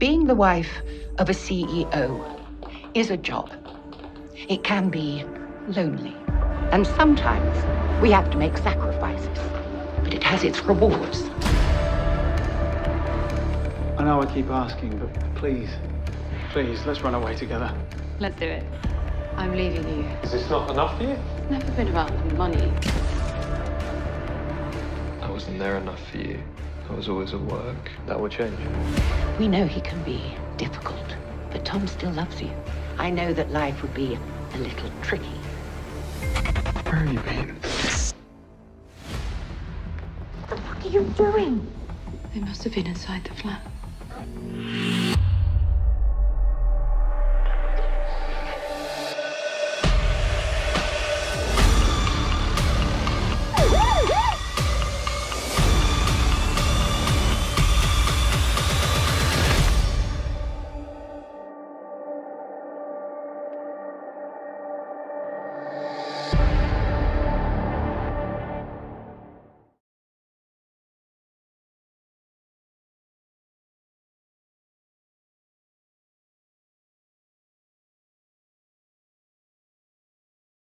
Being the wife of a CEO is a job. It can be lonely. And sometimes we have to make sacrifices. But it has its rewards. I know I keep asking, but please, please, let's run away together. Let's do it. I'm leaving you. Is this not enough for you? It's never been about the money. I wasn't there enough for you. I was always at work. That will change. We know he can be difficult, but Tom still loves you. I know that life would be a little tricky. Where have you been? What the fuck are you doing? They must have been inside the flat.